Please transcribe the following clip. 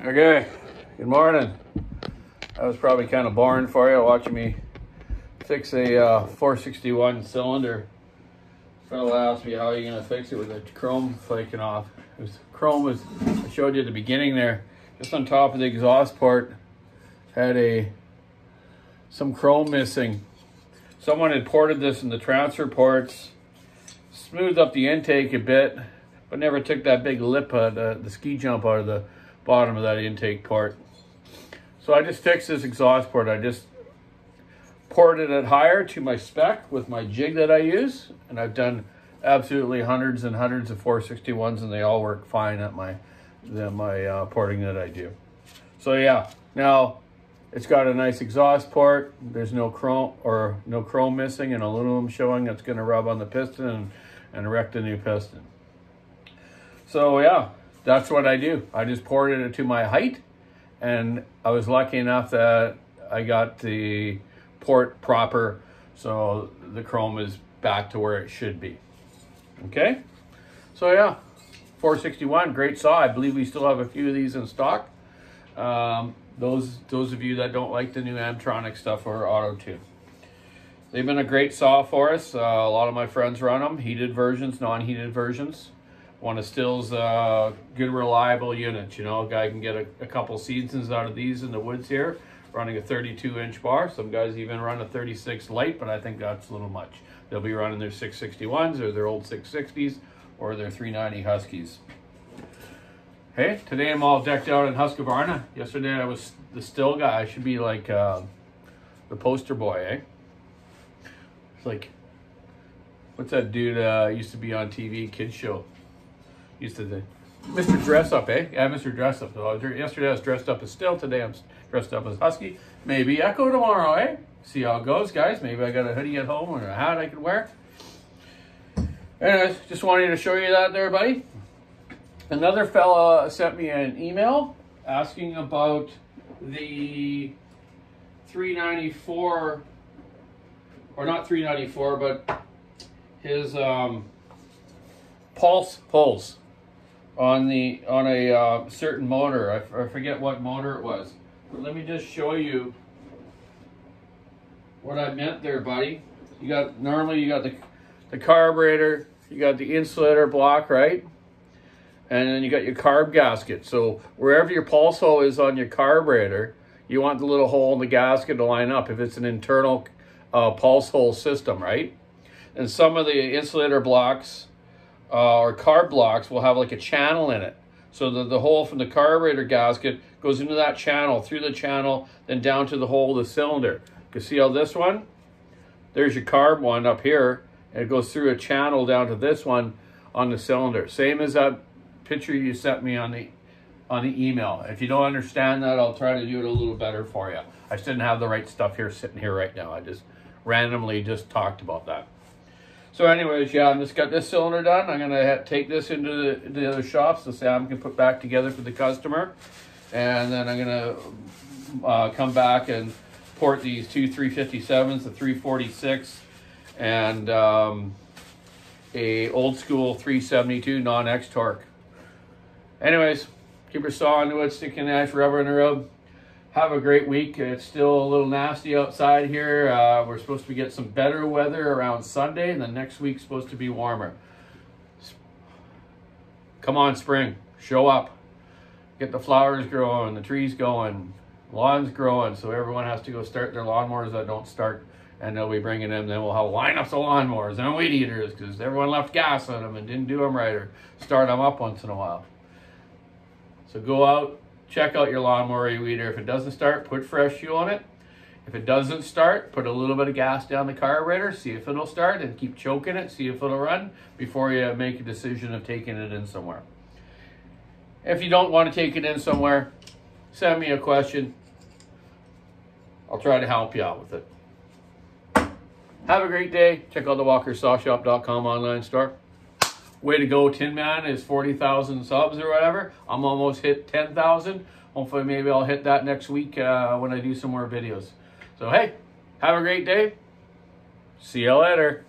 Okay, good morning. That was probably kind of boring for you watching me fix a uh, 461 cylinder. Fellow asked me how you're gonna fix it with the chrome flaking off. Was chrome was I showed you at the beginning there, just on top of the exhaust port had a some chrome missing. Someone had ported this in the transfer ports, smoothed up the intake a bit, but never took that big lip, uh, the, the ski jump out of the bottom of that intake port. So I just fixed this exhaust port. I just ported it at higher to my spec with my jig that I use. And I've done absolutely hundreds and hundreds of 461s and they all work fine at my, the, my uh, porting that I do. So yeah, now it's got a nice exhaust port. There's no chrome or no chrome missing and aluminum showing that's gonna rub on the piston and, and erect a new piston. So yeah, that's what I do. I just ported it to my height and I was lucky enough that I got the port proper so the chrome is back to where it should be. Okay, so yeah, 461, great saw. I believe we still have a few of these in stock. Um, those those of you that don't like the new M-Tronic stuff or Auto Tune. They've been a great saw for us. Uh, a lot of my friends run them, heated versions, non-heated versions one of Stihl's uh, good reliable units. You know, a guy can get a, a, couple seasons out of these in the woods here, running a 32 inch bar. Some guys even run a 36 light, but I think that's a little much. They'll be running their 661s or their old 660s or their 390 Huskies. Hey, today I'm all decked out in Husqvarna. Yesterday I was the Still guy. I should be like uh, the poster boy, eh? It's like, what's that dude uh, used to be on TV, kids show? Used to the Mr. Dressup, eh? Yeah, Mr. Dressup. Yesterday I was dressed up as Stihl. Today I'm dressed up as Husky. Maybe Echo tomorrow, eh? See how it goes, guys. Maybe I got a hoodie at home or a hat I could wear. Anyways, just wanted to show you that there, buddy. Another fella sent me an email asking about the 394, or not 394, but his um, pulse pulse on the on a uh, certain motor. I, forget what motor it was. But let me just show you what I meant there, buddy. You got normally you got the the carburetor, you got the insulator block, right? And then you got your carb gasket. So wherever your pulse hole is on your carburetor, you want the little hole in the gasket to line up. If it's an internal uh, pulse hole system, right? And some of the insulator blocks uh, or carb blocks will have like a channel in it. So that the hole from the carburetor gasket goes into that channel, through the channel, then down to the hole of the cylinder. You can see how this one, there's your carb one up here, and it goes through a channel down to this one on the cylinder. Same as that picture you sent me on the on the email. If you don't understand that, I'll try to do it a little better for you. I just didn't have the right stuff here sitting here right now. I just randomly just talked about that. So anyways, yeah, I'm just got this cylinder done. I'm gonna take this into the, the other shops so Sam can put back together for the customer. And then I'm gonna uh, come back and port these two 357s, the 346, and um, a old school 372 non-X-Torq. Anyways, keep your saw into it, stick an ash rubber in the road. Have a great week. It's still a little nasty outside here. Uh, we're supposed to get some better weather around Sunday, and the next week's supposed to be warmer. Come on, spring. Show up. Get the flowers growing, the trees going, lawns growing, so everyone has to go start their lawnmowers that don't start, and they'll be bringing them. Then we'll have lineups of lawnmowers and weed eaters because everyone left gas on them and didn't do them right or start them up once in a while. So go out, check out your lawnmower weeder. If it doesn't start, put fresh fuel on it. If it doesn't start, put a little bit of gas down the carburetor, see if it'll start, and keep choking it, see if it'll run before you make a decision of taking it in somewhere. If you don't want to take it in somewhere, send me a question. I'll try to help you out with it. Have a great day. Check out the walkersawshop.com online store way to go tin man is 40,000 subs or whatever. I'm almost hit 10,000 hopefully maybe i'll hit that next week uh, when i do some more videos. So hey have a great day. See you later